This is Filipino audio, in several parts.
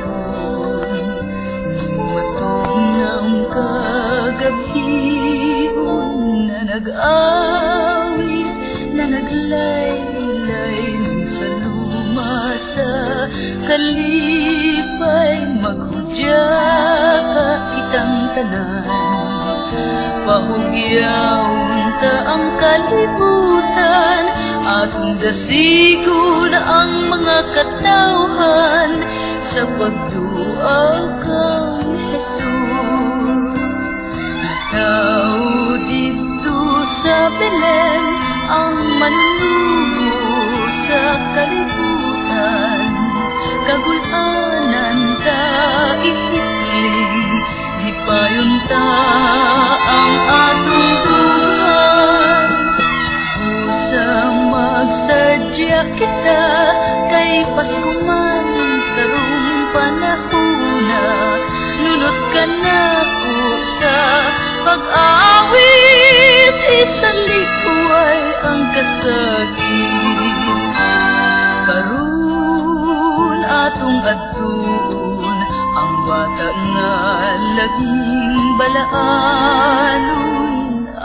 karon Matog ng kagabhion na nag-awit Na naglaylay ng saluma sa kalipay Maghudya ka itang tanan Pahugyaw ta ang kalibutan Atong dasigon ang mga katauhan sa pagduaw kang Jesus. Tao dito sa Belen Ang manunubo sa kalibutan. Kagulanan ta ihikling Di payon ta ang atong buhan Busa magsadya kita Kay Pasko man karong panahona Nunot ka na ko sa pag-awit. Isalikway ang kasakit Karun atong adtun Ang bata nga labing balaanon.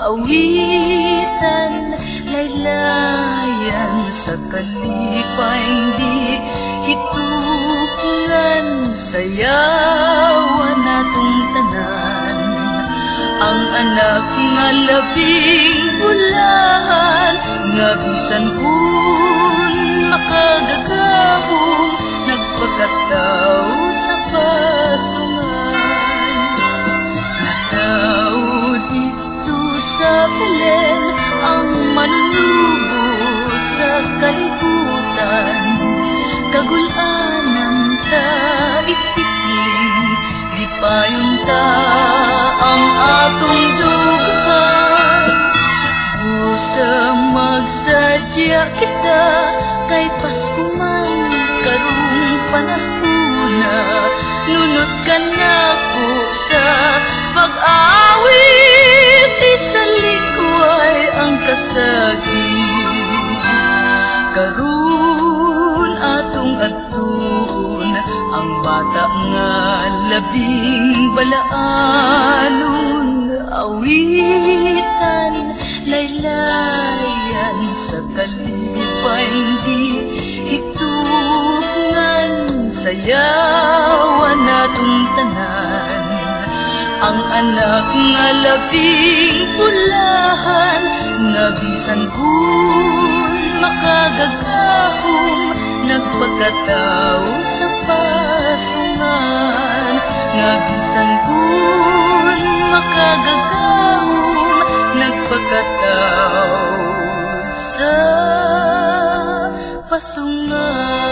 Awitan, laylayan sa kalipay di hitukulan Sayawan natong tanan. Ang anak nga labing bulahan Nga bisan kun makagagahong Nagpagkataw sa pasungan. Nataw dito sa Belen Ang manunubo sa kalibutan payon ta ang atong dughan Busa magsadya kita Kay Pasko man karong panahona Nunot ka na ko sa pag-awit Isalikway ang kasagit Karun atong atun Ang bata nga labing balaanon Awitan, laylayan sa kalipay di hitugan Sayawan natong tanan Ang anak nga labing bulahan Nga bisan kun makagagahong Nagpagkataw sa pasungan Nga bisan kun makagagahong Nagpagkataw sa pasungan